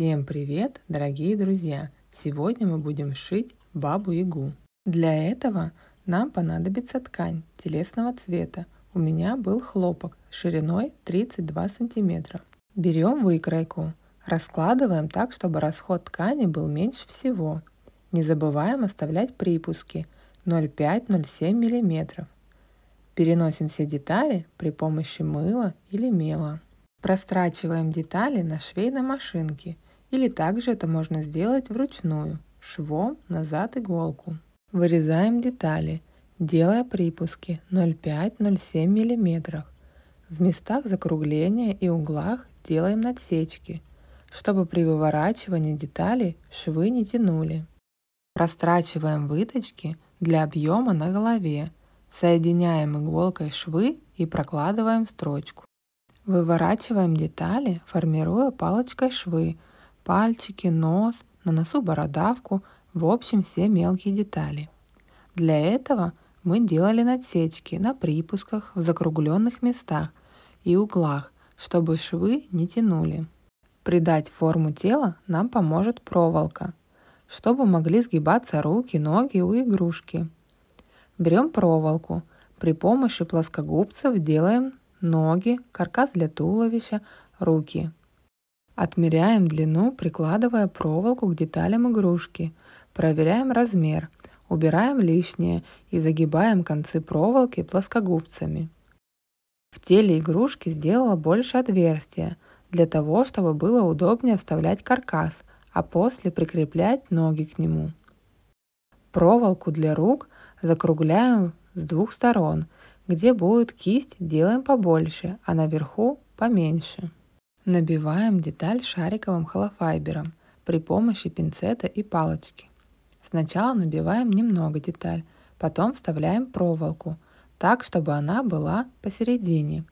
Всем привет, дорогие друзья! Сегодня мы будем шить бабу-ягу. Для этого нам понадобится ткань телесного цвета. У меня был хлопок шириной 32 сантиметра. Берем выкройку, раскладываем так, чтобы расход ткани был меньше всего. Не забываем оставлять припуски 0,5-0,7 мм. Переносим все детали при помощи мыла или мела. Прострачиваем детали на швейной машинке или также это можно сделать вручную, швом назад иголку. Вырезаем детали, делая припуски 0,5-0,7 мм. В местах закругления и углах делаем надсечки, чтобы при выворачивании деталей швы не тянули. Прострачиваем выточки для объема на голове, соединяем иголкой швы и прокладываем строчку. Выворачиваем детали, формируя палочкой швы, пальчики, нос, на носу бородавку, в общем все мелкие детали. Для этого мы делали надсечки на припусках в закругленных местах и углах, чтобы швы не тянули. Придать форму тела нам поможет проволока, чтобы могли сгибаться руки, ноги у игрушки. Берем проволоку, при помощи плоскогубцев делаем ноги, каркас для туловища, руки. Отмеряем длину, прикладывая проволоку к деталям игрушки. Проверяем размер, убираем лишнее и загибаем концы проволоки плоскогубцами. В теле игрушки сделала больше отверстия, для того, чтобы было удобнее вставлять каркас, а после прикреплять ноги к нему. Проволоку для рук закругляем с двух сторон – где будет кисть, делаем побольше, а наверху поменьше. Набиваем деталь шариковым холофайбером при помощи пинцета и палочки. Сначала набиваем немного деталь, потом вставляем проволоку, так, чтобы она была посередине,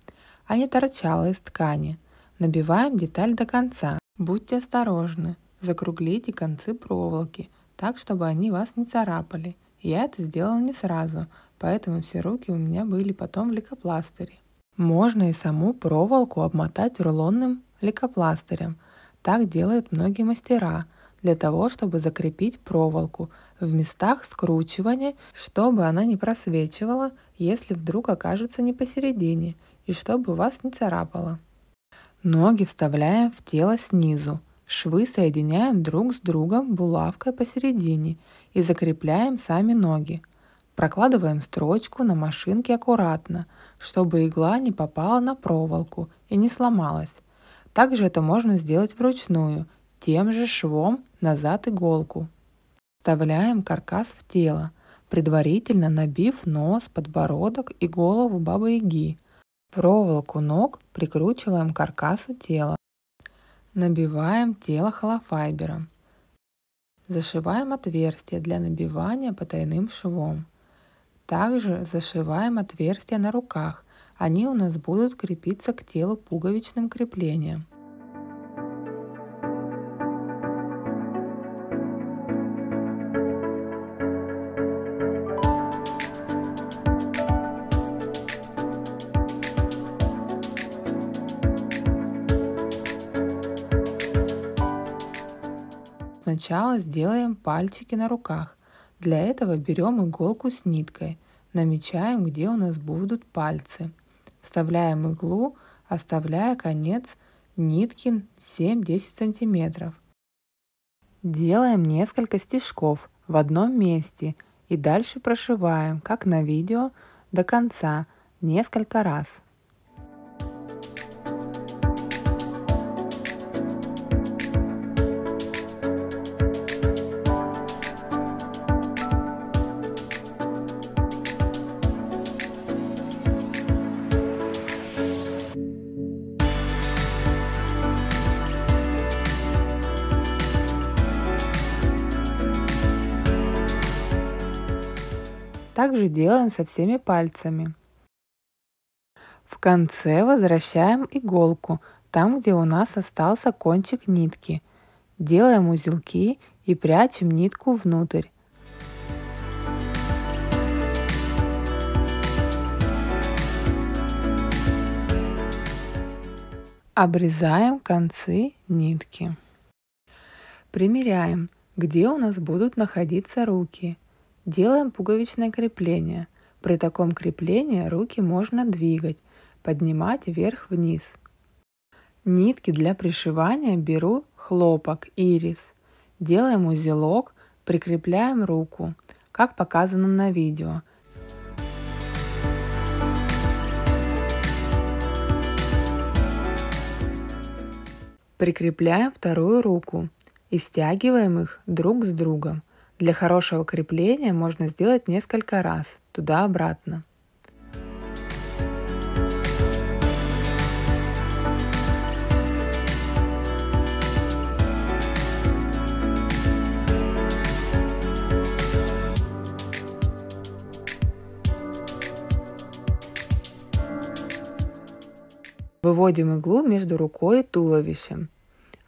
а не торчала из ткани. Набиваем деталь до конца. Будьте осторожны, закруглите концы проволоки, так, чтобы они вас не царапали. Я это сделала не сразу, поэтому все руки у меня были потом в лейкопластыре. Можно и саму проволоку обмотать рулонным лейкопластырем. Так делают многие мастера, для того, чтобы закрепить проволоку в местах скручивания, чтобы она не просвечивала, если вдруг окажется не посередине, и чтобы вас не царапала. Ноги вставляем в тело снизу. Швы соединяем друг с другом булавкой посередине и закрепляем сами ноги. Прокладываем строчку на машинке аккуратно, чтобы игла не попала на проволоку и не сломалась. Также это можно сделать вручную, тем же швом назад иголку. Вставляем каркас в тело, предварительно набив нос, подбородок и голову бабы-яги. Проволоку ног прикручиваем к каркасу тела. Набиваем тело холофайбером. Зашиваем отверстие для набивания потайным швом. Также зашиваем отверстия на руках. Они у нас будут крепиться к телу пуговичным креплением. Сначала сделаем пальчики на руках. Для этого берем иголку с ниткой, намечаем, где у нас будут пальцы. Вставляем иглу, оставляя конец нитки 7-10 сантиметров. Делаем несколько стежков в одном месте и дальше прошиваем, как на видео, до конца несколько раз. Также делаем со всеми пальцами. В конце возвращаем иголку, там, где у нас остался кончик нитки. Делаем узелки и прячем нитку внутрь. Обрезаем концы нитки. Примеряем, где у нас будут находиться руки. Делаем пуговичное крепление. При таком креплении руки можно двигать, поднимать вверх-вниз. Нитки для пришивания беру хлопок, ирис. Делаем узелок, прикрепляем руку, как показано на видео. Прикрепляем вторую руку и стягиваем их друг с другом. Для хорошего крепления можно сделать несколько раз, туда-обратно. Выводим иглу между рукой и туловищем.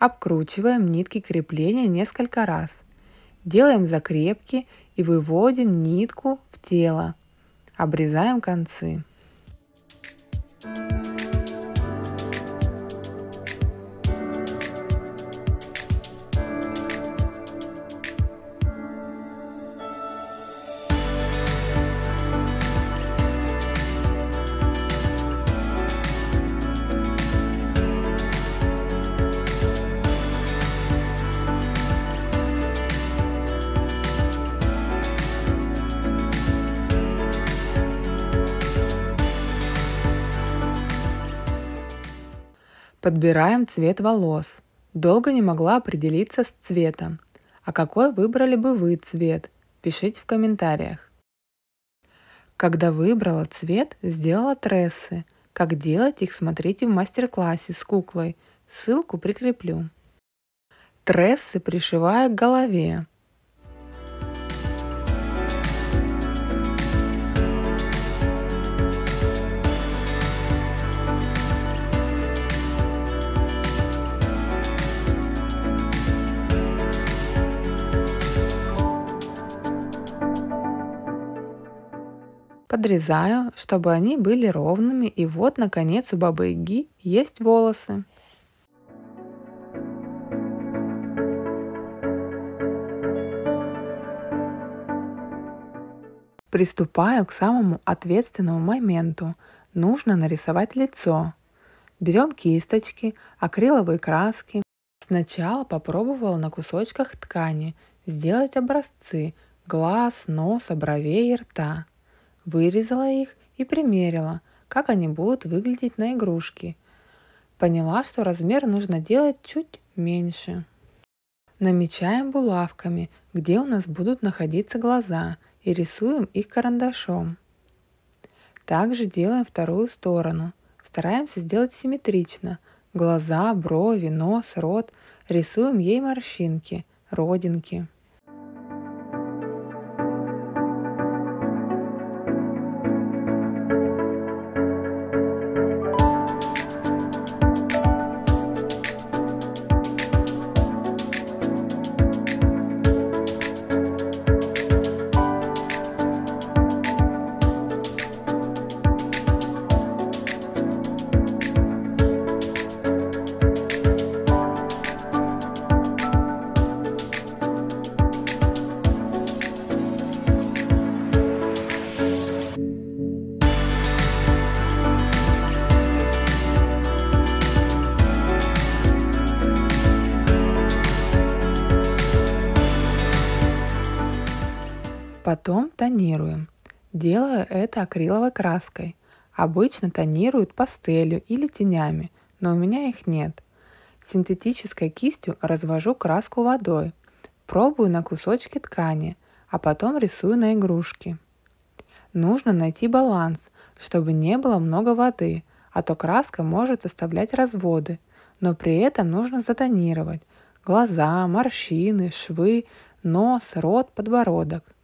Обкручиваем нитки крепления несколько раз. Делаем закрепки и выводим нитку в тело. Обрезаем концы. Подбираем цвет волос. Долго не могла определиться с цветом. А какой выбрали бы вы цвет? Пишите в комментариях. Когда выбрала цвет, сделала трессы. Как делать их, смотрите в мастер-классе с куклой. Ссылку прикреплю. Трессы пришиваю к голове. Подрезаю, чтобы они были ровными и вот наконец у бабы Яги есть волосы. Приступаю к самому ответственному моменту. Нужно нарисовать лицо. Берем кисточки, акриловые краски. Сначала попробовала на кусочках ткани сделать образцы глаз, носа, бровей и рта. Вырезала их и примерила, как они будут выглядеть на игрушке. Поняла, что размер нужно делать чуть меньше. Намечаем булавками, где у нас будут находиться глаза, и рисуем их карандашом. Также делаем вторую сторону. Стараемся сделать симметрично. Глаза, брови, нос, рот. Рисуем ей морщинки, родинки. Потом тонируем. Делаю это акриловой краской. Обычно тонируют пастелью или тенями, но у меня их нет. Синтетической кистью развожу краску водой. Пробую на кусочки ткани, а потом рисую на игрушки. Нужно найти баланс, чтобы не было много воды, а то краска может оставлять разводы, но при этом нужно затонировать глаза, морщины, швы, нос, рот, подбородок –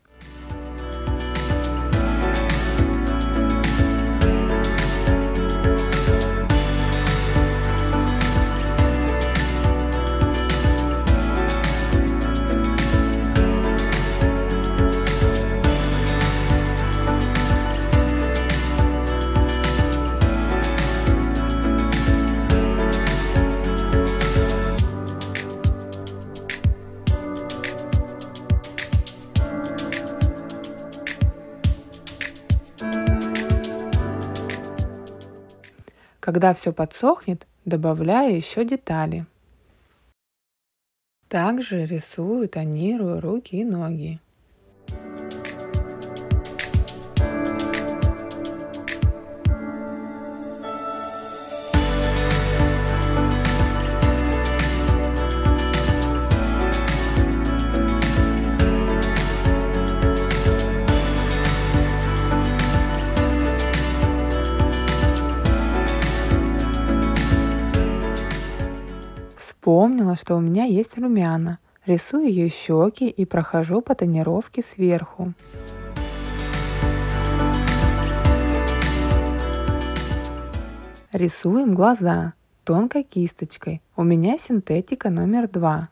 Когда все подсохнет, добавляю еще детали. Также рисую, тонирую руки и ноги. Что у меня есть румяна. Рисую ее щеки и прохожу по тонировке сверху. Рисуем глаза тонкой кисточкой. У меня синтетика номер два.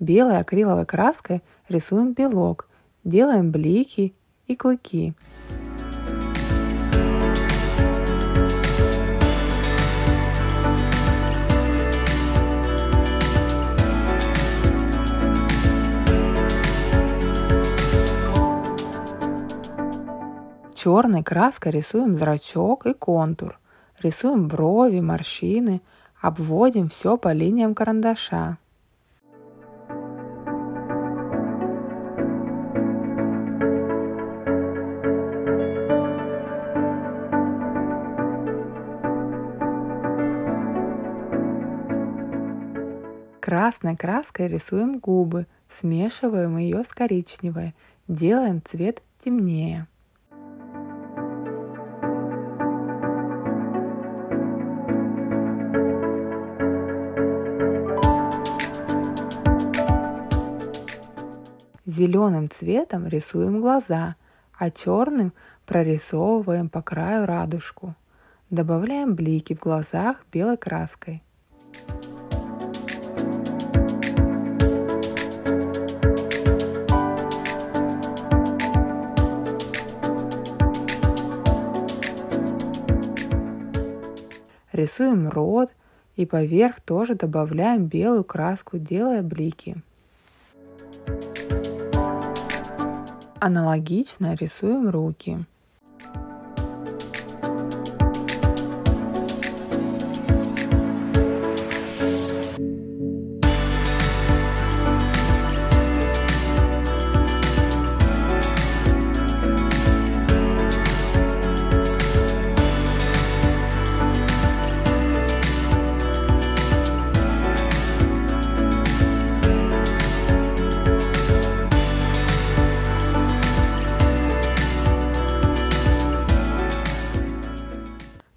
Белой акриловой краской рисуем белок, делаем блики и клыки. Черной краской рисуем зрачок и контур. Рисуем брови, морщины, обводим все по линиям карандаша. Красной краской рисуем губы, смешиваем ее с коричневой, делаем цвет темнее. Зеленым цветом рисуем глаза, а черным прорисовываем по краю радужку. Добавляем блики в глазах белой краской. Рисуем рот и поверх тоже добавляем белую краску, делая блики. Аналогично рисуем руки.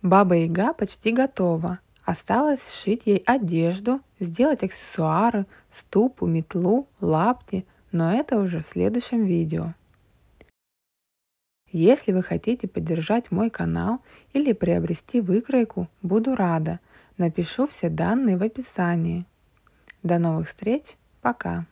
Баба Яга почти готова. Осталось сшить ей одежду, сделать аксессуары, ступу, метлу, лапти, но это уже в следующем видео. Если вы хотите поддержать мой канал или приобрести выкройку, буду рада. Напишу все данные в описании. До новых встреч, пока!